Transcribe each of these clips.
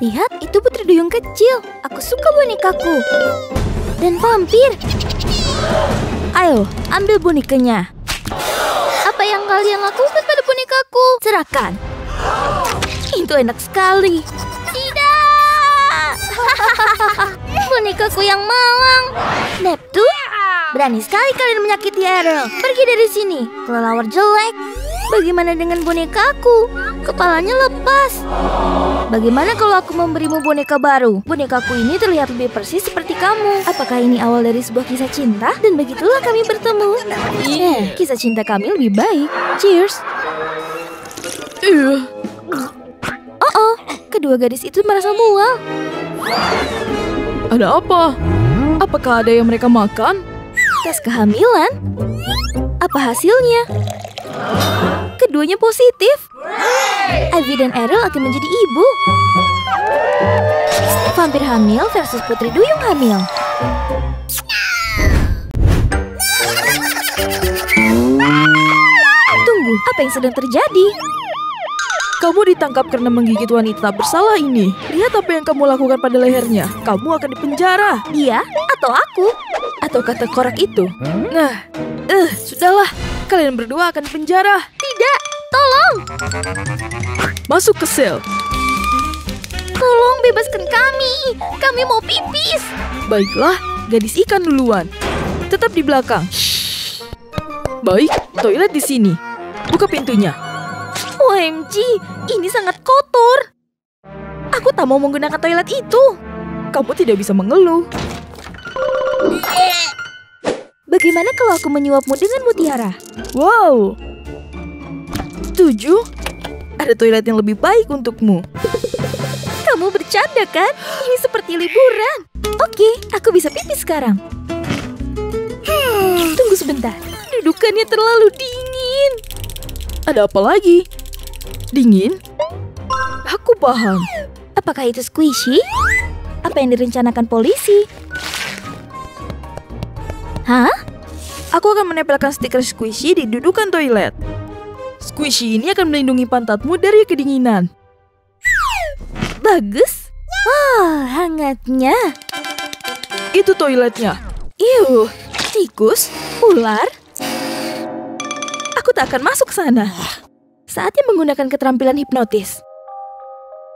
Lihat, itu putri duyung kecil. Aku suka bonekaku. Dan vampir. Ayo, ambil bonekanya. Apa yang kalian lakukan pada bonekaku? Serahkan. Itu enak sekali. Tidak. bonekaku yang malang. Neptune, berani sekali kalian menyakiti Ariel. Pergi dari sini, kelelawar jelek. Bagaimana dengan bonekaku? Kepalanya lepas. Bagaimana kalau aku memberimu boneka baru? Bonekaku ini terlihat lebih persis seperti kamu. Apakah ini awal dari sebuah kisah cinta? Dan begitulah kami bertemu. Eh, kisah cinta kami lebih baik. Cheers. Iya. Oh, oh, kedua gadis itu merasa mual. Ada apa? Apakah ada yang mereka makan? Tes kehamilan? Apa hasilnya? Keduanya positif. Ivy dan Errol akan menjadi ibu. Vampir hamil versus putri duyung hamil. Tunggu, apa yang sedang terjadi? Kamu ditangkap karena menggigit wanita bersalah ini. Lihat apa yang kamu lakukan pada lehernya. Kamu akan dipenjara. Dia atau aku? Atau kata korak itu. Nah, eh, sudahlah. Kalian berdua akan dipenjara. Tidak, tolong! Masuk ke sel. Tolong bebaskan kami. Kami mau pipis. Baiklah, gadis ikan duluan. Tetap di belakang. Baik, toilet di sini. Buka pintunya. OMG, ini sangat kotor. Aku tak mau menggunakan toilet itu. Kamu tidak bisa mengeluh. Bagaimana kalau aku menyuapmu dengan mutiara? Wow. Setuju? Ada toilet yang lebih baik untukmu. Kamu bercanda kan? Ini seperti liburan. Oke, aku bisa pipis sekarang. Hmm, tunggu sebentar. Dudukannya terlalu dingin. Ada apa lagi? Dingin? Aku paham. Apakah itu squishy? Apa yang direncanakan polisi? Hah? Aku akan menempelkan stiker squishy di dudukan toilet. Squishy ini akan melindungi pantatmu dari kedinginan. Bagus. Wah, hangatnya. Itu toiletnya. Iu, tikus, ular. Aku tak akan masuk sana. Saatnya menggunakan keterampilan hipnotis.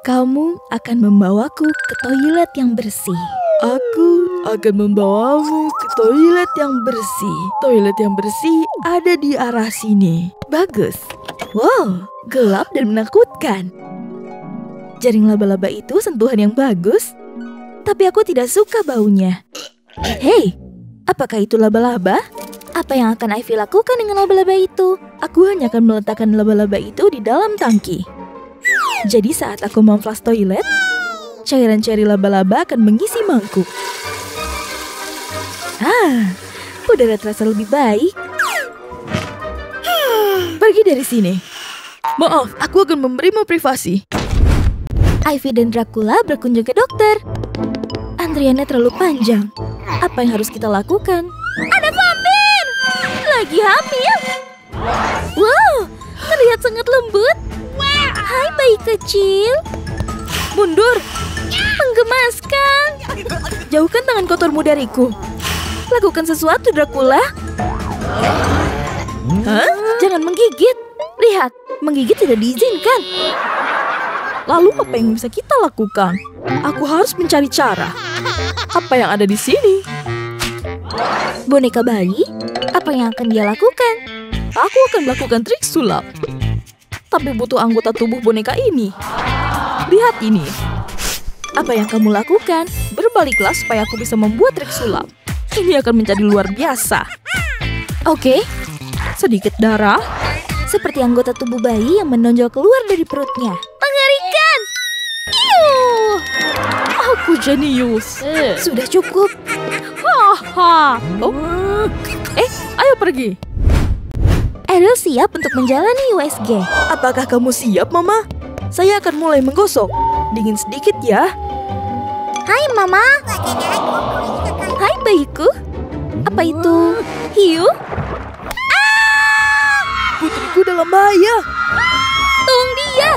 Kamu akan membawaku ke toilet yang bersih. Aku akan membawamu ke toilet yang bersih. Toilet yang bersih ada di arah sini. Bagus. Wow, gelap dan menakutkan. Jaring laba-laba itu sentuhan yang bagus, tapi aku tidak suka baunya. Hei, apakah itu laba-laba? Apa yang akan Ivy lakukan dengan laba-laba itu? Aku hanya akan meletakkan laba-laba itu di dalam tangki. Jadi saat aku memflash toilet, cairan ceri laba-laba akan mengisi mangkuk. Ah, udara terasa lebih baik. Pergi dari sini. Maaf, aku akan memberimu privasi. Ivy dan Dracula berkunjung ke dokter. Antriannya terlalu panjang. Apa yang harus kita lakukan? Ada vampir! Lagi hamil! Wow, terlihat sangat lembut. Hai bayi kecil. Mundur! Menggemaskan. Jauhkan tangan kotormu dariku. Lakukan sesuatu, Dracula. Hah? Jangan menggigit. Lihat, menggigit tidak diizinkan. Lalu apa yang bisa kita lakukan? Aku harus mencari cara. Apa yang ada di sini? Boneka bayi? Apa yang akan dia lakukan? Aku akan melakukan trik sulap. Tapi butuh anggota tubuh boneka ini. Lihat ini. Apa yang kamu lakukan? Berbaliklah supaya aku bisa membuat trik sulap. Ini akan menjadi luar biasa. Oke, Sedikit darah, seperti anggota tubuh bayi yang menonjol keluar dari perutnya. Mengerikan! Iuh! aku jenius. Sudah cukup. Haha. Oh. Eh, ayo pergi. Ariel siap untuk menjalani USG. Apakah kamu siap, Mama? Saya akan mulai menggosok. Dingin sedikit ya. Hai, Mama. Hai, bayiku. Apa itu? Hiu? Putriku dalam bahaya. Tolong dia!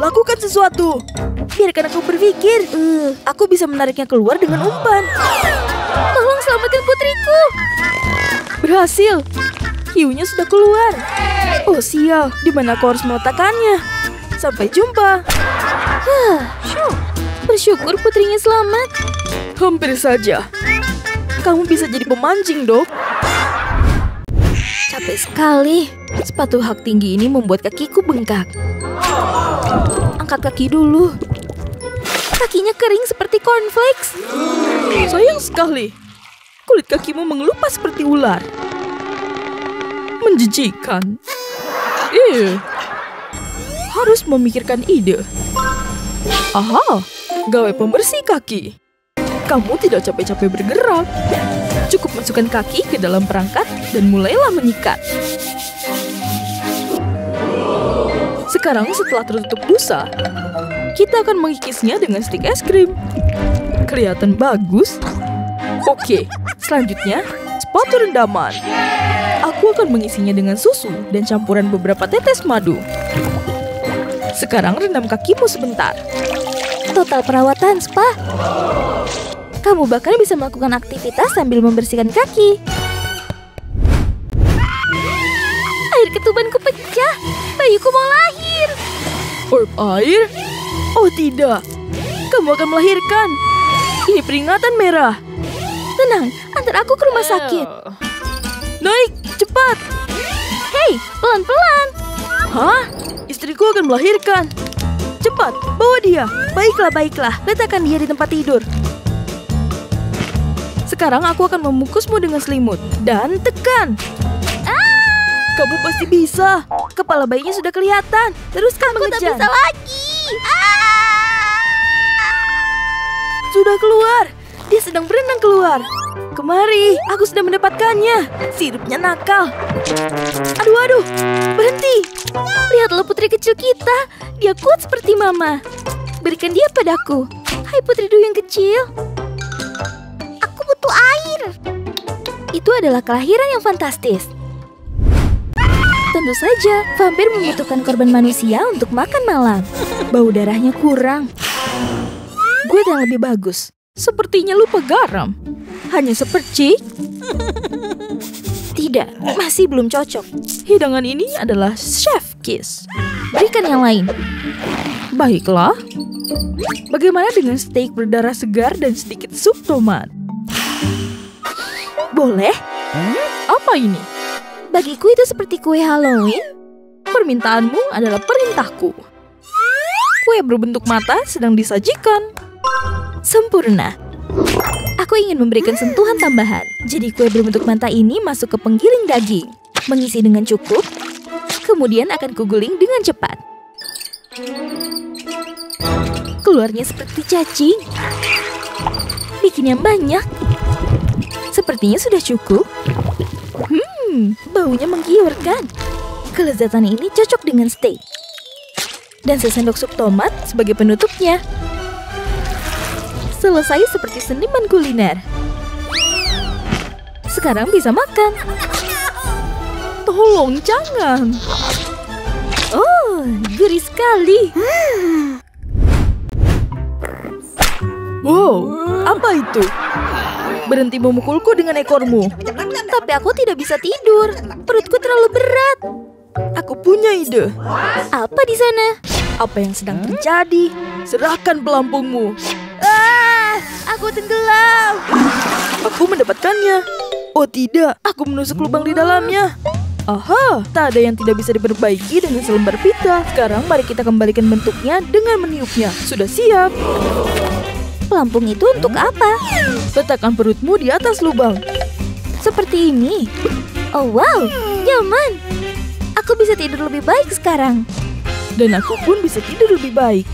Lakukan sesuatu. biarkan aku berpikir. Uh, aku bisa menariknya keluar dengan umpan. Tolong selamatkan putriku. Berhasil. Hiunya sudah keluar. Oh sial, di mana aku harus meletakkannya? Sampai jumpa. Bersyukur putrinya selamat. Hampir saja. Kamu bisa jadi pemancing, dok. Capek sekali. Sepatu hak tinggi ini membuat kakiku bengkak. Angkat kaki dulu. Kakinya kering seperti cornflakes. Sayang sekali. Kulit kakimu mengelupas seperti ular. Menjijikan. Eh, harus memikirkan ide. Aha, gawe pembersih kaki. Kamu tidak capek-capek bergerak. Cukup masukkan kaki ke dalam perangkat dan mulailah menyikat. Sekarang setelah tertutup busa, kita akan mengikisnya dengan stik es krim. Kelihatan bagus. Oke, selanjutnya sepatu rendaman. Aku akan mengisinya dengan susu dan campuran beberapa tetes madu. Sekarang rendam kakimu sebentar. Total perawatan spa. Kamu bahkan bisa melakukan aktivitas sambil membersihkan kaki. Air ketubanku pecah. Bayiku mau lahir. Orb air? Oh tidak. Kamu akan melahirkan. Ini peringatan merah. Tenang, antar aku ke rumah sakit. Naik, cepat. Hei, pelan-pelan. Hah? Istriku akan melahirkan. Cepat, bawa dia. Baiklah, baiklah. Letakkan dia di tempat tidur. Sekarang aku akan memukusmu dengan selimut. Dan tekan. Ah! Kamu pasti bisa. Kepala bayinya sudah kelihatan. Teruskan Aku tak mengejar. bisa lagi. Sudah keluar. Dia sedang berenang keluar. Kemari, aku sudah mendapatkannya. Sirupnya nakal. Aduh, aduh. Berhenti. Lihatlah putri kecil kita. Dia kuat seperti mama. Berikan dia padaku. Hai putri duyung kecil. Aku butuh air. Itu adalah kelahiran yang fantastis. Tentu saja, vampir membutuhkan korban manusia untuk makan malam. Bau darahnya kurang. Gue yang lebih bagus. Sepertinya lupa garam. Hanya sepercik. Tidak, masih belum cocok. Hidangan ini adalah chef kiss. Berikan yang lain. Baiklah. Bagaimana dengan steak berdarah segar dan sedikit sup tomat? Boleh? Apa ini? Bagiku itu seperti kue Halloween. Permintaanmu adalah perintahku. Kue berbentuk mata sedang disajikan. Sempurna. Aku ingin memberikan sentuhan tambahan. Jadi kue berbentuk mata ini masuk ke penggiling daging. Mengisi dengan cukup. Kemudian akan kuguling dengan cepat. Keluarnya seperti cacing. Bikin yang banyak. Sepertinya sudah cukup. Hmm, baunya menggiurkan. Kelezatan ini cocok dengan steak. Dan sesendok sup tomat sebagai penutupnya. Selesai seperti seniman kuliner. Sekarang bisa makan. Tolong jangan. Oh, gurih sekali. Wow, apa itu? Berhenti memukulku dengan ekormu. Tapi aku tidak bisa tidur. Perutku terlalu berat. Aku punya ide. Apa di sana? Apa yang sedang terjadi? Serahkan pelampungmu. Ah, aku tenggelam. Aku mendapatkannya. Oh tidak, aku menusuk lubang di dalamnya. Aha, tak ada yang tidak bisa diperbaiki dengan selembar pita. Sekarang mari kita kembalikan bentuknya dengan meniupnya. Sudah siap. Pelampung itu untuk apa? Letakkan perutmu di atas lubang. Seperti ini. Oh wow, nyaman. Aku bisa tidur lebih baik sekarang. Dan aku pun bisa tidur lebih baik.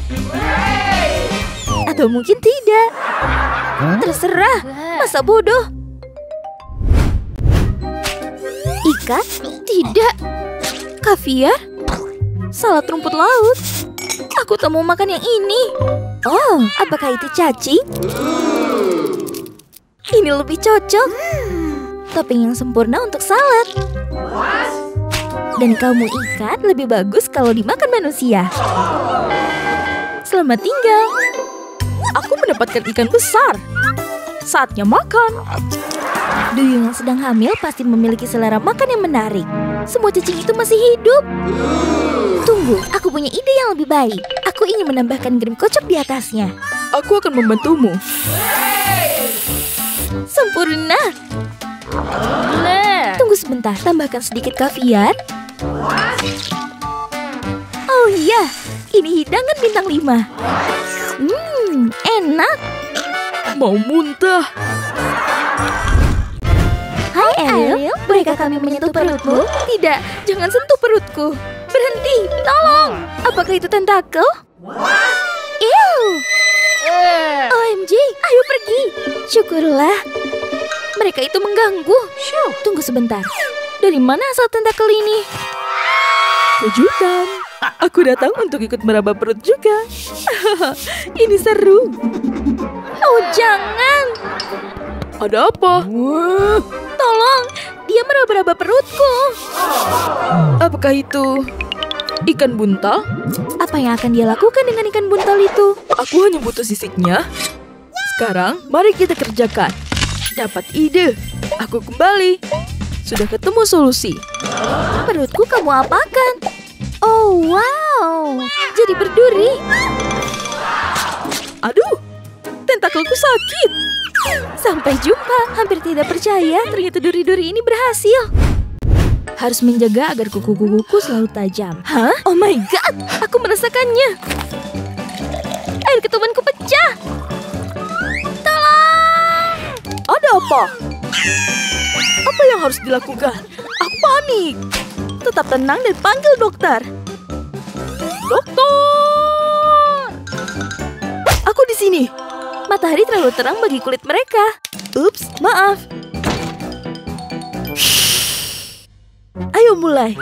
Atau mungkin tidak. Terserah, masa bodoh. Ikan? Tidak. Kaviar? Salad rumput laut? Aku tak mau makan yang ini. Oh, apakah itu cacing? Ini lebih cocok. Topping yang sempurna untuk salad. Dan kamu ikan lebih bagus kalau dimakan manusia. Selamat tinggal. Aku mendapatkan ikan besar. Saatnya makan. Duyung yang sedang hamil pasti memiliki selera makan yang menarik. Semua cacing itu masih hidup. Tunggu, aku punya ide yang lebih baik. Aku ingin menambahkan krim kocok di atasnya. Aku akan membantumu. Sempurna. Nah. Tunggu sebentar, tambahkan sedikit kaviar. Oh iya, ini hidangan bintang 5. Hmm, enak. Mau muntah. Hai Ariel, bolehkah kami menyentuh perutmu? Tidak, jangan sentuh perutku. Berhenti, tolong. Apakah itu tentakel? Ew. OMG, ayo pergi. Syukurlah. Mereka itu mengganggu. Tunggu sebentar. Dari mana asal tentakel ini? Kejutan. Aku datang untuk ikut meraba perut juga. Ini seru. Oh, jangan. Ada apa? Tolong, dia meraba-raba perutku. Apakah itu ikan buntal? Apa yang akan dia lakukan dengan ikan buntal itu? Aku hanya butuh sisiknya. Sekarang, mari kita kerjakan. Dapat ide. Aku kembali. Sudah ketemu solusi. Perutku kamu apakan? Oh, wow. Jadi berduri. Aduh, tentakelku sakit. Sampai jumpa. Hampir tidak percaya ternyata duri-duri ini berhasil. Harus menjaga agar kuku-kukuku selalu tajam. Hah? Oh my god, aku merasakannya. Air ketubanku pecah. Tolong! Ada apa? Apa yang harus dilakukan? Aku panik. Tetap tenang dan panggil dokter. Dokter! Aku di sini. Matahari terlalu terang bagi kulit mereka. Ups, maaf. Ayo mulai.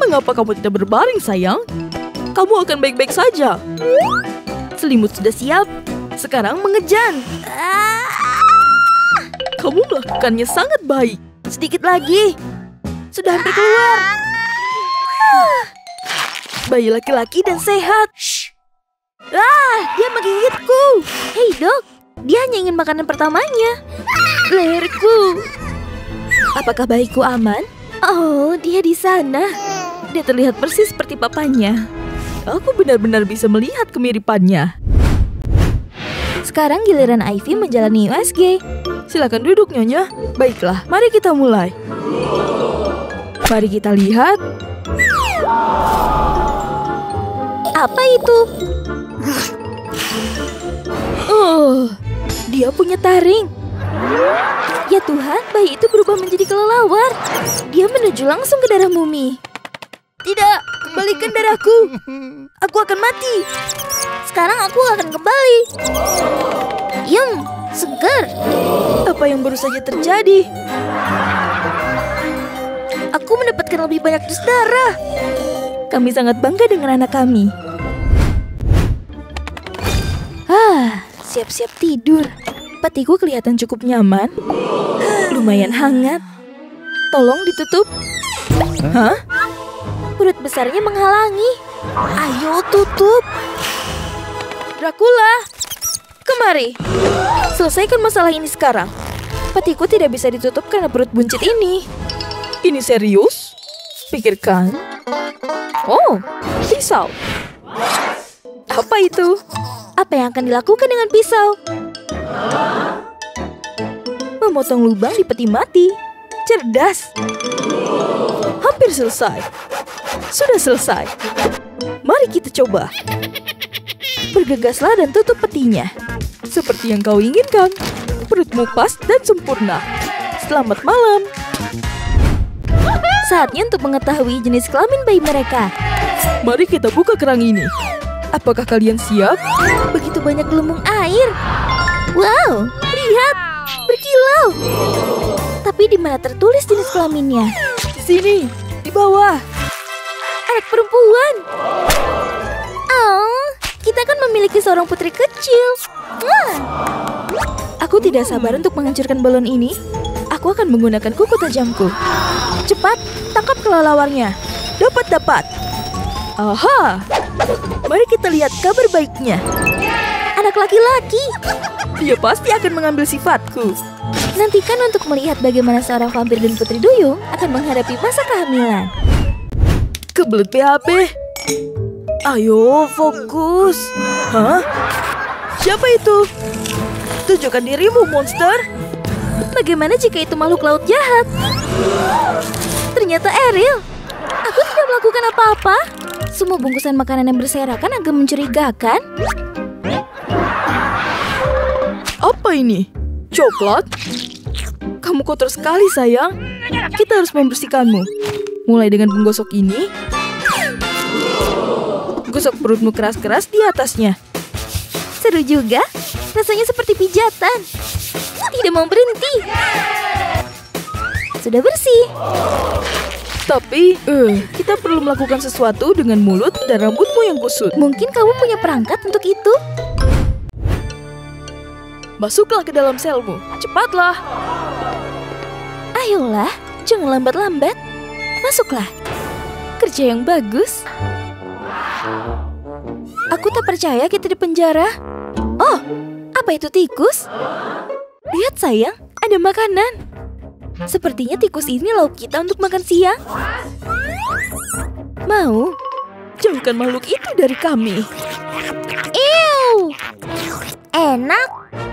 Mengapa kamu tidak berbaring, sayang? Kamu akan baik-baik saja. Selimut sudah siap. Sekarang mengejan. Kamu melakukannya sangat baik. Sedikit lagi. Sudah hampir keluar. Bayi laki-laki dan sehat. Ah, dia menggigitku. Hei dok, dia hanya ingin makanan pertamanya. Leherku. Apakah bayiku aman? Oh, dia di sana. Dia terlihat persis seperti papanya. Aku benar-benar bisa melihat kemiripannya. Sekarang giliran Ivy menjalani USG. Silakan duduk, Nyonya. Baiklah, mari kita mulai. Mari kita lihat. Apa itu? Oh, dia punya taring. Ya Tuhan, bayi itu berubah menjadi kelelawar. Dia menuju langsung ke darah mumi. Tidak, kembalikan darahku. Aku akan mati. Sekarang aku akan kembali. Yum, segar. Apa yang baru saja terjadi? Mendapatkan lebih banyak dus darah. Kami sangat bangga dengan anak kami. Ah, siap-siap tidur. Petiku kelihatan cukup nyaman. Lumayan hangat. Tolong ditutup. Hah? Perut besarnya menghalangi. Ayo tutup. Dracula, kemari. Selesaikan masalah ini sekarang. Petiku tidak bisa ditutup karena perut buncit ini. Ini serius? Pikirkan. Oh, pisau. Apa itu? Apa yang akan dilakukan dengan pisau? Memotong lubang di peti mati. Cerdas. Hampir selesai. Sudah selesai. Mari kita coba. Bergegaslah dan tutup petinya. Seperti yang kau inginkan. Perutmu pas dan sempurna. Selamat malam. Saatnya untuk mengetahui jenis kelamin bayi mereka. Mari kita buka kerang ini. Apakah kalian siap? Begitu banyak gelembung air. Wow, lihat, berkilau. Tapi di mana tertulis jenis kelaminnya? Di sini, di bawah. Anak perempuan. Oh, kita kan memiliki seorang putri kecil. Wah. Aku tidak sabar untuk menghancurkan balon ini. Aku akan menggunakan kuku tajamku. Cepat, tangkap kelelawarnya. Dapat, dapat. Aha! Mari kita lihat kabar baiknya. Anak laki-laki. Dia pasti akan mengambil sifatku. Nantikan untuk melihat bagaimana seorang vampir dan putri duyung akan menghadapi masa kehamilan. Kebelet PHP. Ayo, fokus. Hah? Siapa itu? Tunjukkan dirimu, monster. Bagaimana jika itu makhluk laut jahat? Ternyata Ariel. Aku tidak melakukan apa-apa. Semua bungkusan makanan yang berserakan agak mencurigakan. Apa ini? Coklat? Kamu kotor sekali, sayang. Kita harus membersihkanmu. Mulai dengan penggosok ini. Gosok perutmu keras-keras di atasnya. Seru juga. Rasanya seperti pijatan. Tidak mau berhenti. Sudah bersih. Tapi, eh, kita perlu melakukan sesuatu dengan mulut dan rambutmu yang kusut. Mungkin kamu punya perangkat untuk itu. Masuklah ke dalam selmu. Cepatlah. Ayolah, jangan lambat-lambat. Masuklah. Kerja yang bagus. Aku tak percaya kita di penjara. Oh, apa itu tikus? Lihat sayang, ada makanan. Sepertinya tikus ini lauk kita untuk makan siang. Mau? Jauhkan makhluk itu dari kami. Ew! Enak.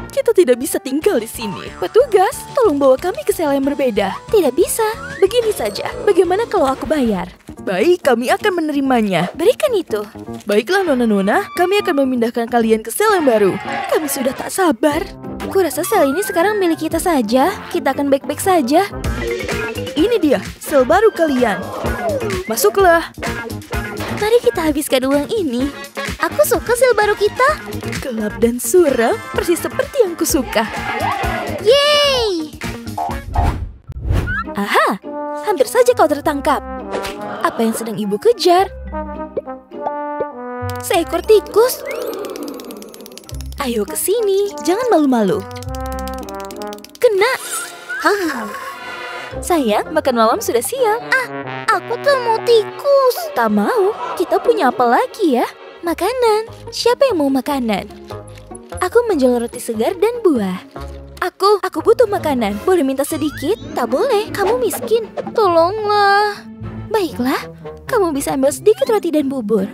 Kita tidak bisa tinggal di sini. Petugas, tolong bawa kami ke sel yang berbeda. Tidak bisa. Begini saja, bagaimana kalau aku bayar? Baik, kami akan menerimanya. Berikan itu. Baiklah Nona-Nona, kami akan memindahkan kalian ke sel yang baru. Kami sudah tak sabar. Kurasa sel ini sekarang milik kita saja. Kita akan baik-baik saja. Ini dia, sel baru kalian. Masuklah. Mari kita habiskan uang ini. Aku suka sel baru kita. Gelap dan suram, persis seperti yang kusuka. Yeay! Aha, hampir saja kau tertangkap. Apa yang sedang ibu kejar? Seekor tikus. Ayo ke sini, jangan malu-malu. Kena. Hah. Sayang, makan malam sudah siap. Ah, aku tuh mau tikus. Tak mau, kita punya apa lagi ya? Makanan. Siapa yang mau makanan? Aku menjual roti segar dan buah. Aku, aku butuh makanan. Boleh minta sedikit? Tak boleh, kamu miskin. Tolonglah. Baiklah, kamu bisa ambil sedikit roti dan bubur.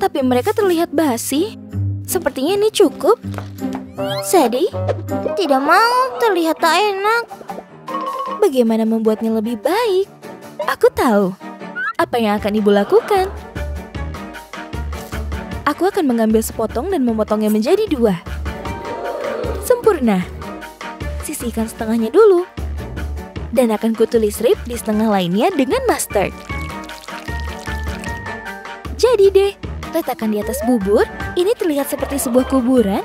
Tapi mereka terlihat basi. Sepertinya ini cukup. Sedih? Tidak mau, terlihat tak enak. Bagaimana membuatnya lebih baik? Aku tahu. Apa yang akan ibu lakukan? Aku akan mengambil sepotong dan memotongnya menjadi dua. Sempurna. Sisihkan setengahnya dulu. Dan akan kutulis rib di setengah lainnya dengan mustard. Jadi deh, letakkan di atas bubur. Ini terlihat seperti sebuah kuburan.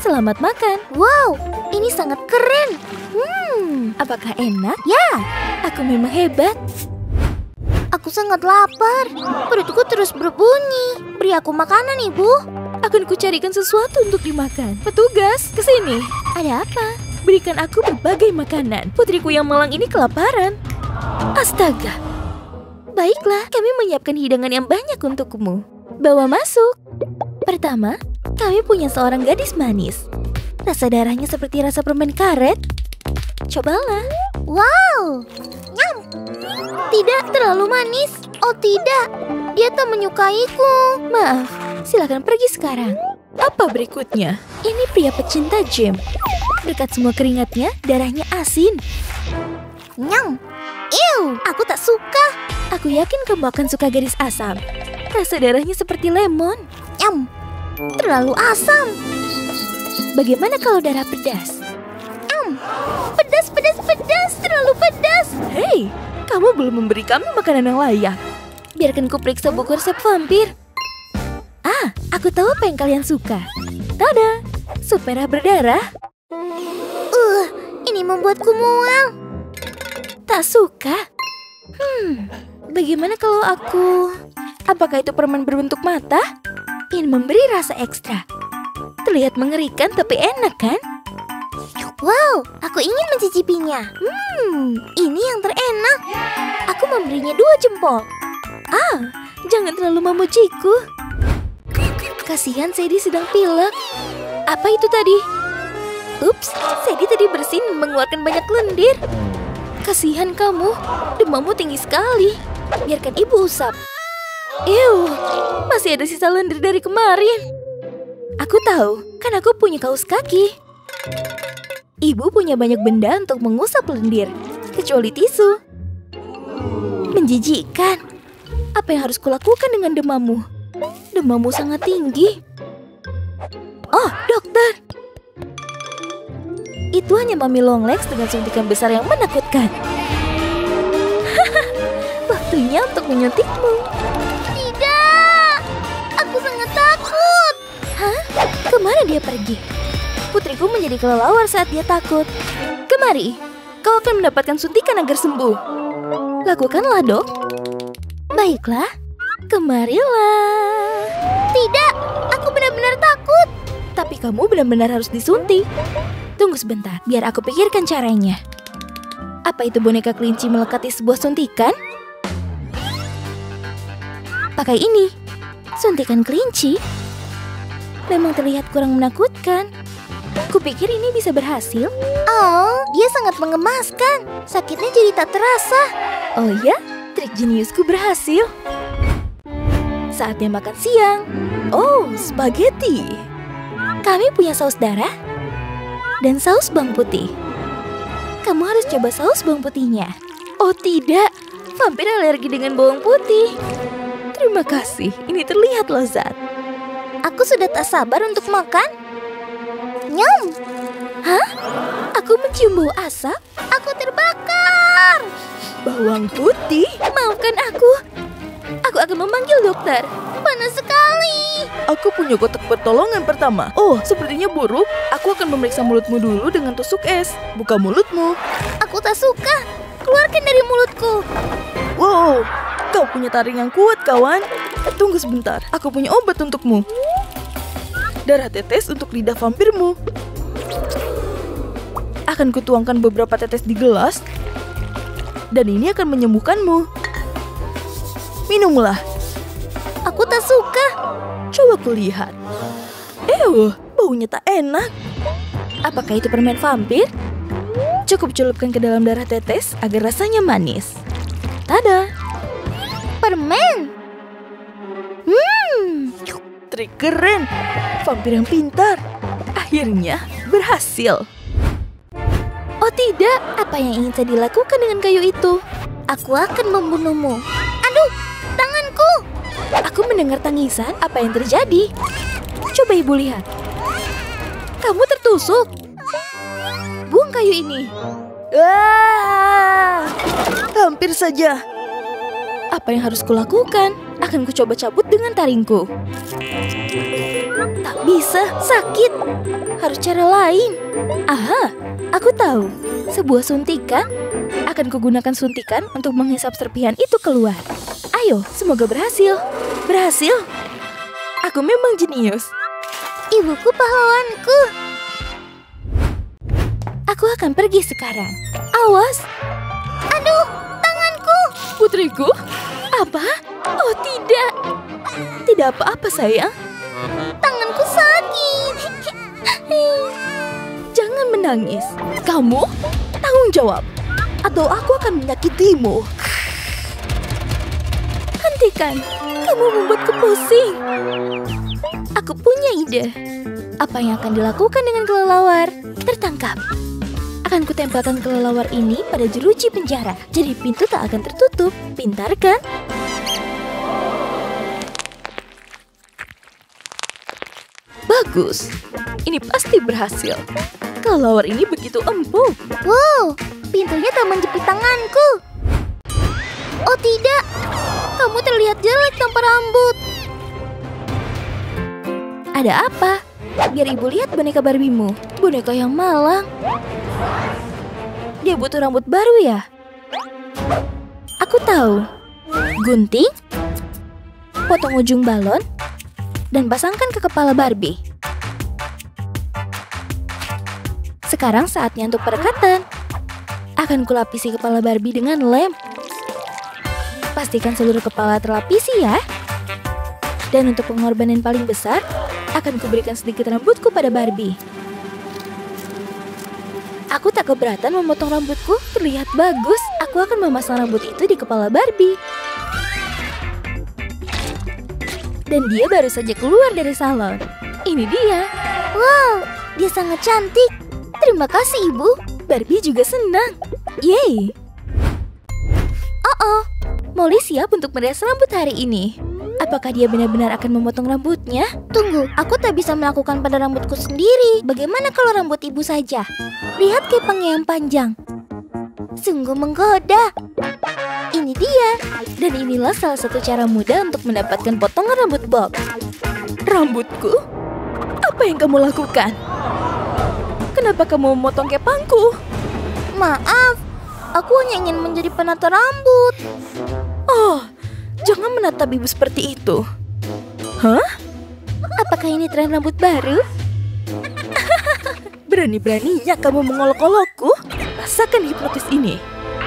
Selamat makan. Wow, ini sangat keren. Hmm, apakah enak? Ya, aku memang hebat. Aku sangat lapar. Perutku terus berbunyi. Beri aku makanan, Ibu. Akan kucarikan sesuatu untuk dimakan. Petugas, ke sini. Ada apa? Berikan aku berbagai makanan. Putriku yang malang ini kelaparan. Astaga. Baiklah, kami menyiapkan hidangan yang banyak untukmu. Bawa masuk. Pertama, kami punya seorang gadis manis. Rasa darahnya seperti rasa permen karet. Cobalah. Wow. Nyam. Tidak terlalu manis. Oh tidak. Dia tak menyukaiku. Maaf. Silakan pergi sekarang. Apa berikutnya? Ini pria pecinta jam. Berkat semua keringatnya, darahnya asin. Nyam. Ew, aku tak suka. Aku yakin kamu akan suka gadis asam. Rasa darahnya seperti lemon. Nyam. Terlalu asam. Bagaimana kalau darah pedas? Nyam. Pedas, pedas, pedas. Terlalu pedas. Hei, kamu belum memberi kami makanan yang layak. Biarkan ku periksa buku resep vampir. Ah, aku tahu apa yang kalian suka. Tada, sup merah berdarah. Uh, ini membuatku mual. Tak suka? Hmm, bagaimana kalau aku... Apakah itu permen berbentuk mata? Ingin memberi rasa ekstra. Terlihat mengerikan tapi enak kan? Wow, aku ingin mencicipinya. Hmm, ini yang terenak. Aku memberinya dua jempol. Ah, Jangan terlalu memujiku. Kasihan Sadie sedang pilek. Apa itu tadi? Ups, Sadie tadi bersin mengeluarkan banyak lendir. Kasihan kamu, demammu tinggi sekali. Biarkan ibu usap. Ew, masih ada sisa lendir dari kemarin. Aku tahu, kan aku punya kaos kaki. Ibu punya banyak benda untuk mengusap lendir, kecuali tisu. Menjijikkan. Apa yang harus kulakukan dengan demammu? Demammu sangat tinggi. Oh, dokter. Itu hanya Mami Longlegs dengan suntikan besar yang menakutkan. Waktunya untuk menyuntikmu. Tidak! Aku sangat takut! Hah? Ke mana dia pergi? Putriku menjadi kelelawar saat dia takut. Kemari, kau akan mendapatkan suntikan agar sembuh. Lakukanlah, dok. Baiklah, kemarilah. Tidak, aku benar-benar takut. Tapi kamu benar-benar harus disuntik. Tunggu sebentar, biar aku pikirkan caranya. Apa itu boneka kelinci melekati sebuah suntikan? Pakai ini. Suntikan kelinci. Memang terlihat kurang menakutkan. Kupikir ini bisa berhasil. Oh, dia sangat mengemaskan. Sakitnya jadi tak terasa. Oh ya, trik jeniusku berhasil. Saatnya makan siang. Oh, spaghetti. Kami punya saus darah dan saus bawang putih. Kamu harus coba saus bawang putihnya. Oh tidak, vampir alergi dengan bawang putih. Terima kasih, ini terlihat lezat. Aku sudah tak sabar untuk makan. Nyam! Hah? Aku mencium bau asap? Aku terbakar! Bawang putih? Maafkan aku. Aku akan memanggil dokter. Panas sekali. Aku punya kotak pertolongan pertama. Oh, sepertinya buruk. Aku akan memeriksa mulutmu dulu dengan tusuk es. Buka mulutmu. Aku tak suka. Keluarkan dari mulutku. Wow, kau punya taring yang kuat, kawan. Tunggu sebentar, aku punya obat untukmu. Darah tetes untuk lidah vampirmu. Akan kutuangkan beberapa tetes di gelas. Dan ini akan menyembuhkanmu. Minumlah. Aku tak suka. Coba kulihat. Ew, baunya tak enak. Apakah itu permen vampir? Cukup celupkan ke dalam darah tetes agar rasanya manis. Tada! Permen. Hmm. Trik keren. Vampir yang pintar. Akhirnya berhasil. Oh tidak, apa yang ingin saya dilakukan dengan kayu itu? Aku akan membunuhmu. Aku mendengar tangisan. Apa yang terjadi? Coba ibu lihat. Kamu tertusuk. Buang kayu ini. Ah, hampir saja. Apa yang harus kulakukan? Akan kucoba cabut dengan taringku. Tak bisa, sakit. Harus cara lain. Aha, aku tahu. Sebuah suntikan. Akan kugunakan suntikan untuk menghisap serpihan itu keluar. Ayo, semoga berhasil. Berhasil. Aku memang jenius. Ibuku pahlawanku. Aku akan pergi sekarang. Awas. Aduh, tanganku. Putriku? Apa? Oh tidak. Tidak apa-apa sayang. Tanganku sakit. Jangan menangis. Kamu tanggung jawab. Atau aku akan menyakitimu. Hentikan. Kamu membuatku pusing. Aku punya ide. Apa yang akan dilakukan dengan kelelawar? Tertangkap. Akan kutempelkan kelelawar ini pada jeruji penjara. Jadi pintu tak akan tertutup. Pintar kan? Bagus. Ini pasti berhasil. Kelelawar ini begitu empuk. Wow, pintunya tak menjepit tanganku. Oh tidak, kamu terlihat jelek tanpa rambut. Ada apa? Biar ibu lihat boneka Barbimu. Boneka yang malang. Dia butuh rambut baru ya? Aku tahu. Gunting, potong ujung balon, dan pasangkan ke kepala Barbie. Sekarang saatnya untuk perekatan. Akan kulapisi kepala Barbie dengan lem. Pastikan seluruh kepala terlapisi ya. Dan untuk pengorbanan paling besar, akan kuberikan sedikit rambutku pada Barbie. Aku tak keberatan memotong rambutku, terlihat bagus. Aku akan memasang rambut itu di kepala Barbie. Dan dia baru saja keluar dari salon. Ini dia. Wow, dia sangat cantik. Terima kasih, Ibu. Barbie juga senang. Yeay. Oh, oh. Molly siap untuk merias rambut hari ini. Apakah dia benar-benar akan memotong rambutnya? Tunggu, aku tak bisa melakukan pada rambutku sendiri. Bagaimana kalau rambut ibu saja? Lihat kepangnya yang panjang. Sungguh menggoda. Ini dia. Dan inilah salah satu cara mudah untuk mendapatkan potongan rambut Bob. Rambutku? Apa yang kamu lakukan? Kenapa kamu memotong kepangku? Maaf, aku hanya ingin menjadi penata rambut. Oh, jangan menatap ibu seperti itu. Hah? Apakah ini tren rambut baru? Berani-beraninya kamu mengolok-olokku? Rasakan hipnotis ini.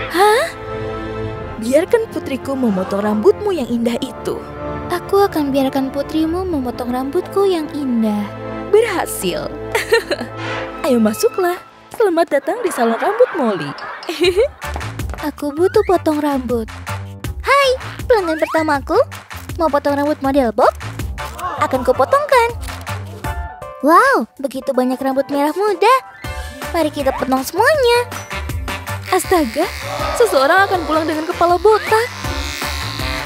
Hah? Biarkan putriku memotong rambutmu yang indah itu. Aku akan biarkan putrimu memotong rambutku yang indah. Berhasil. Ayo masuklah. Selamat datang di salon rambut Molly. Aku butuh potong rambut. Pelanggan pertamaku. Mau potong rambut model Bob? Akan kupotongkan. Wow, begitu banyak rambut merah muda. Mari kita potong semuanya. Astaga, seseorang akan pulang dengan kepala botak.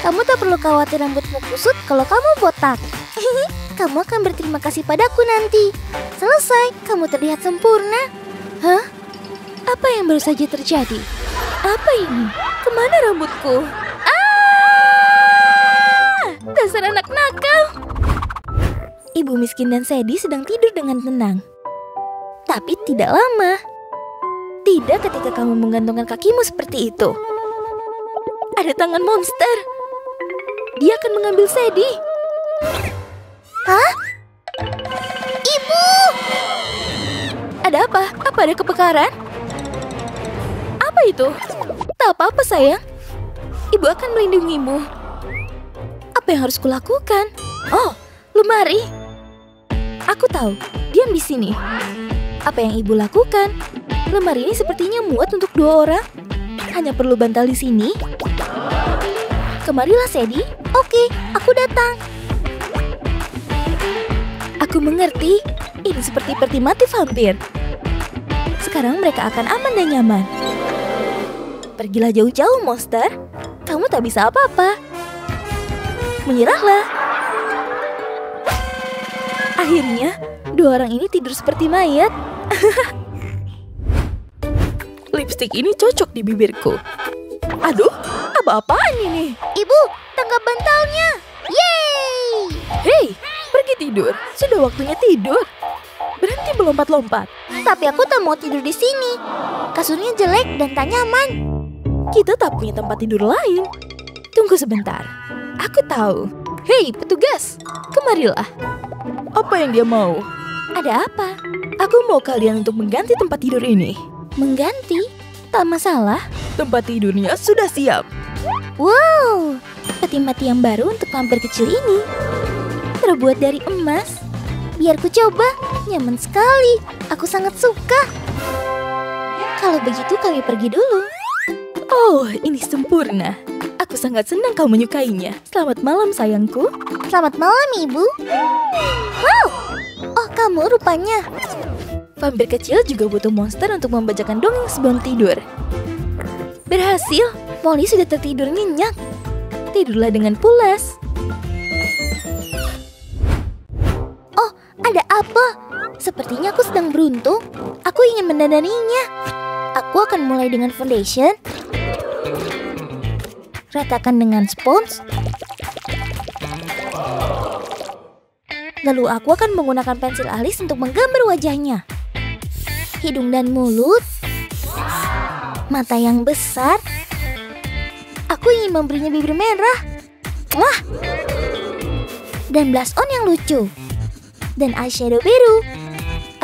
Kamu tak perlu khawatir rambutmu kusut kalau kamu botak. kamu akan berterima kasih padaku nanti. Selesai, kamu terlihat sempurna. Hah? Apa yang baru saja terjadi? Apa ini? Ke mana rambutku? Ah! Dasar anak nakal. Ibu miskin dan Sadie sedang tidur dengan tenang. Tapi tidak lama. Tidak ketika kamu menggantungkan kakimu seperti itu. Ada tangan monster. Dia akan mengambil Sadie. Hah? Ibu! Ada apa? Apa ada kebakaran? Apa itu? Tak apa-apa sayang. Ibu akan melindungimu. Yang harus kulakukan? Oh, lemari. Aku tahu, diam di sini. Apa yang ibu lakukan? Lemari ini sepertinya muat untuk dua orang. Hanya perlu bantal di sini. Kemarilah, Sadie. Oke, aku datang. Aku mengerti. Ini seperti peti mati vampir. Sekarang mereka akan aman dan nyaman. Pergilah jauh-jauh, monster. Kamu tak bisa apa-apa. Menyerahlah. Akhirnya, dua orang ini tidur seperti mayat. Lipstick ini cocok di bibirku. Aduh, apa-apaan ini? Ibu, tangkap bantalnya. Yeay! Hei, pergi tidur. Sudah waktunya tidur. Berhenti melompat-lompat. Tapi aku tak mau tidur di sini. Kasurnya jelek dan tak nyaman. Kita tak punya tempat tidur lain. Tunggu sebentar. Aku tahu. Hei, petugas. Kemarilah. Apa yang dia mau? Ada apa? Aku mau kalian untuk mengganti tempat tidur ini. Mengganti? Tak masalah. Tempat tidurnya sudah siap. Wow, peti mati yang baru untuk vampir kecil ini. Terbuat dari emas. Biar ku coba, nyaman sekali. Aku sangat suka. Kalau begitu kami pergi dulu. Oh, ini sempurna. Aku sangat senang kau menyukainya. Selamat malam sayangku. Selamat malam, Ibu. Wow, oh kamu rupanya. Vampir kecil juga butuh monster untuk membacakan dongeng sebelum tidur. Berhasil, Molly sudah tertidur nyenyak. Tidurlah dengan pulas. Oh, ada apa? Sepertinya aku sedang beruntung. Aku ingin mendandaninya. Aku akan mulai dengan foundation. Ratakan dengan spons. Lalu aku akan menggunakan pensil alis untuk menggambar wajahnya. Hidung dan mulut. Mata yang besar. Aku ingin memberinya bibir merah. Wah! Dan blush on yang lucu. Dan eyeshadow biru.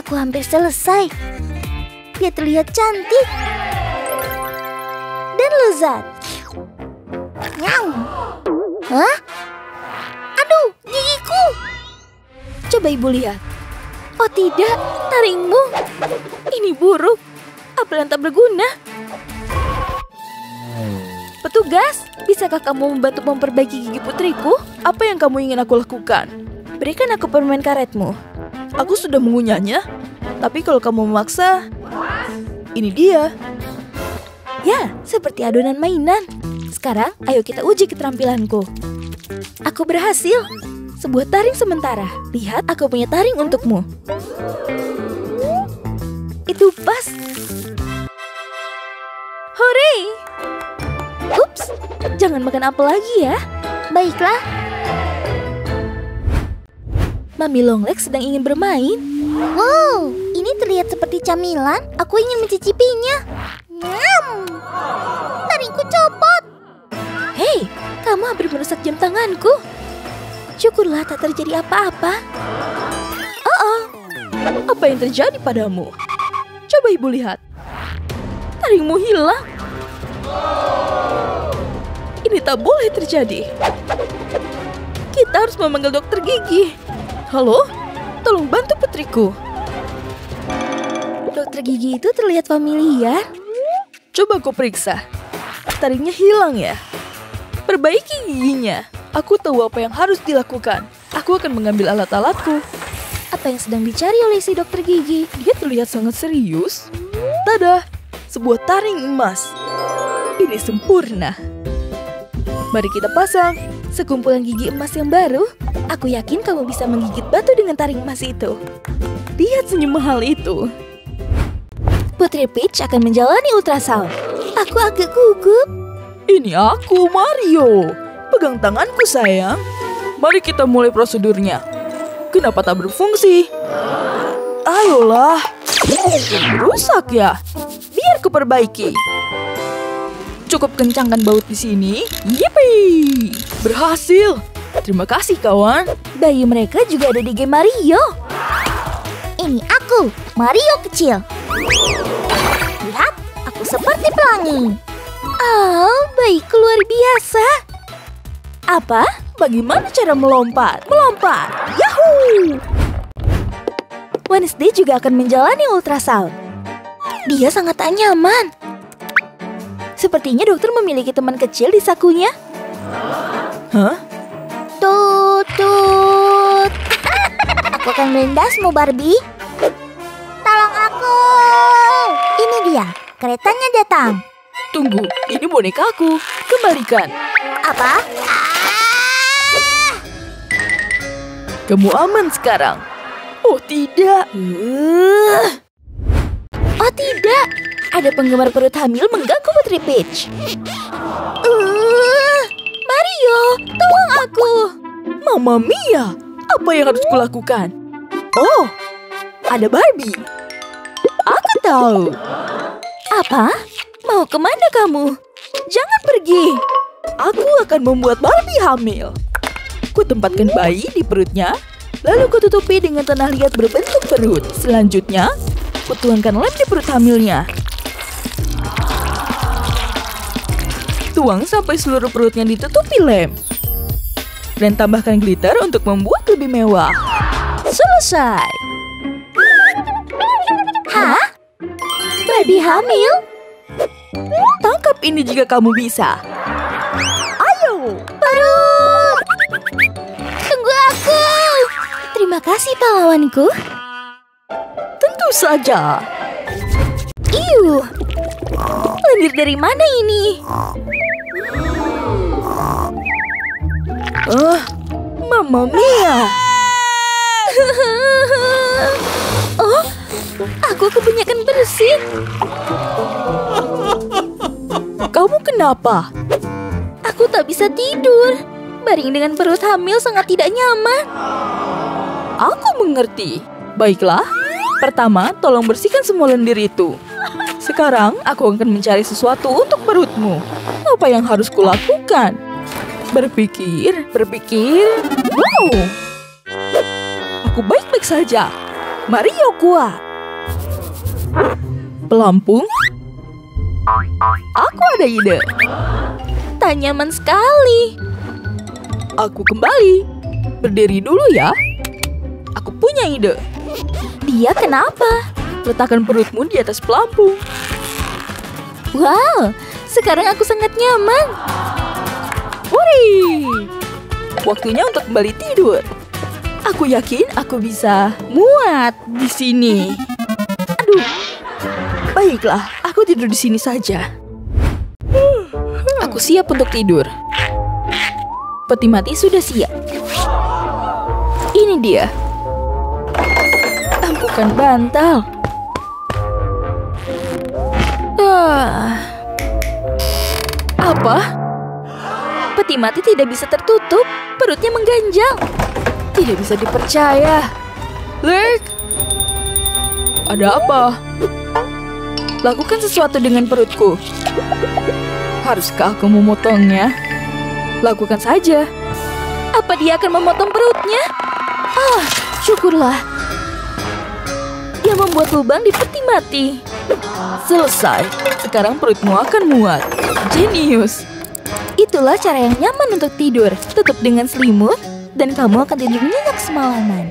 Aku hampir selesai. Dia terlihat cantik. Dan lezat. Nyau. Hah? Aduh, gigi Coba ibu lihat. Oh tidak, taringmu. Ini buruk. Apel yang tak berguna. Petugas, bisakah kamu membantu memperbaiki gigi putriku? Apa yang kamu ingin aku lakukan? Berikan aku permen karetmu. Aku sudah mengunyahnya. Tapi kalau kamu memaksa, ini dia. Ya, seperti adonan mainan. Sekarang, ayo kita uji keterampilanku. Aku berhasil. Sebuah taring sementara. Lihat, aku punya taring untukmu. Itu pas. Hore! Ups, jangan makan apel lagi ya. Baiklah. Mami Longlegs sedang ingin bermain. Wow, ini terlihat seperti camilan. Aku ingin mencicipinya. Nyam! Taringku copot. Hei, kamu hampir merusak jam tanganku. Syukurlah tak terjadi apa-apa. Oh, oh. Apa yang terjadi padamu? Coba ibu lihat. Taringmu hilang. Ini tak boleh terjadi. Kita harus memanggil dokter gigi. Halo? Tolong bantu putriku. Dokter gigi itu terlihat familiar. Coba kau periksa. Taringnya hilang ya? Perbaiki giginya. Aku tahu apa yang harus dilakukan. Aku akan mengambil alat-alatku. Apa yang sedang dicari oleh si dokter gigi? Dia terlihat sangat serius. Tada, sebuah taring emas. Ini sempurna. Mari kita pasang. Sekumpulan gigi emas yang baru. Aku yakin kamu bisa menggigit batu dengan taring emas itu. Lihat senyum mahal itu. Putri Peach akan menjalani ultrasound. Aku agak gugup. Ini aku, Mario. Pegang tanganku, sayang. Mari kita mulai prosedurnya. Kenapa tak berfungsi? Ayolah. Rusak ya? Biar kuperbaiki. Cukup kencangkan baut di sini. Yippee! Berhasil. Terima kasih, kawan. Bayi mereka juga ada di game Mario. Ini aku, Mario kecil. Lihat, aku seperti pelangi. Oh, bayiku luar biasa. Apa? Bagaimana cara melompat? Melompat! Yahoo! Wednesday juga akan menjalani ultrasound. Dia sangat tak nyaman. Sepertinya dokter memiliki teman kecil di sakunya. Hah? Tut. aku akan melindasmu, Barbie. Tolong aku. Ini dia, keretanya datang. Tunggu, ini bonekaku. Kembalikan. Apa? Kamu aman sekarang. Oh tidak. Uh. Oh tidak, ada penggemar perut hamil mengganggu Putri Peach. Uh, Mario, tolong aku. Mama Mia, apa yang harus kulakukan? Oh, ada Barbie. Aku tahu. Apa? Mau ke mana kamu? Jangan pergi. Aku akan membuat Barbie hamil. Ku tempatkan bayi di perutnya, lalu ku tutupi dengan tanah liat berbentuk perut. Selanjutnya, ku tuangkan lem di perut hamilnya. Tuang sampai seluruh perutnya ditutupi lem. Dan tambahkan glitter untuk membuat lebih mewah. Selesai. Hah? Barbie hamil? Tangkap ini jika kamu bisa. Ayo. Perut! Tunggu aku! Terima kasih pahlawanku. Tentu saja. Iu, lendir dari mana ini? Ah, Mamma Mia. oh, aku kebanyakan bersin. Kamu kenapa? Aku tak bisa tidur. Baring dengan perut hamil sangat tidak nyaman. Aku mengerti. Baiklah. Pertama, tolong bersihkan semua lendir itu. Sekarang, aku akan mencari sesuatu untuk perutmu. Apa yang harus kulakukan? Berpikir, berpikir. Wow. Aku baik-baik saja. Mario kuat. Pelampung? Aku ada ide. Tak nyaman sekali. Aku kembali. Berdiri dulu ya. Aku punya ide. Dia kenapa? Letakkan perutmu di atas pelampung. Wow, sekarang aku sangat nyaman. Wuri! Waktunya untuk kembali tidur. Aku yakin aku bisa muat di sini. Aduh. Baiklah, aku tidur di sini saja. Aku siap untuk tidur. Peti mati sudah siap. Ini dia. Ampukan bantal. Ah. Apa? Peti mati tidak bisa tertutup, perutnya mengganjal. Tidak bisa dipercaya. Lurk! Ada apa? Lakukan sesuatu dengan perutku. Haruskah aku memotongnya? Lakukan saja. Apa dia akan memotong perutnya? Ah, syukurlah. Dia membuat lubang di peti mati. Selesai. Sekarang perutmu akan muat. Jenius. Itulah cara yang nyaman untuk tidur. Tutup dengan selimut, dan kamu akan tidur nyenyak semalaman.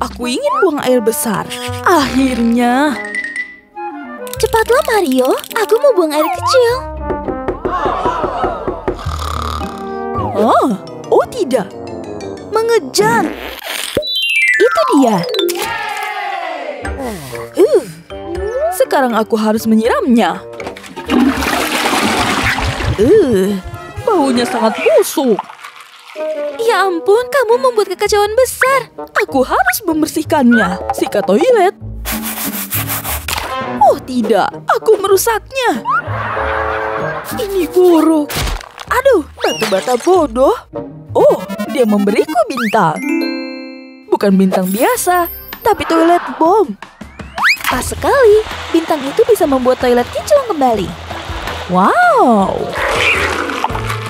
Aku ingin buang air besar. Akhirnya. Cepatlah Mario, aku mau buang air kecil. Oh, oh tidak. Mengejar. Itu dia. Uh, sekarang aku harus menyiramnya. Uh, baunya sangat busuk. Ya ampun, kamu membuat kekacauan besar. Aku harus membersihkannya. Sikat toilet. Oh tidak, aku merusaknya. Ini buruk. Aduh, batu-bata bodoh. Oh, dia memberiku bintang. Bukan bintang biasa, tapi toilet bom. Pas sekali, bintang itu bisa membuat toilet kinclong kembali. Wow.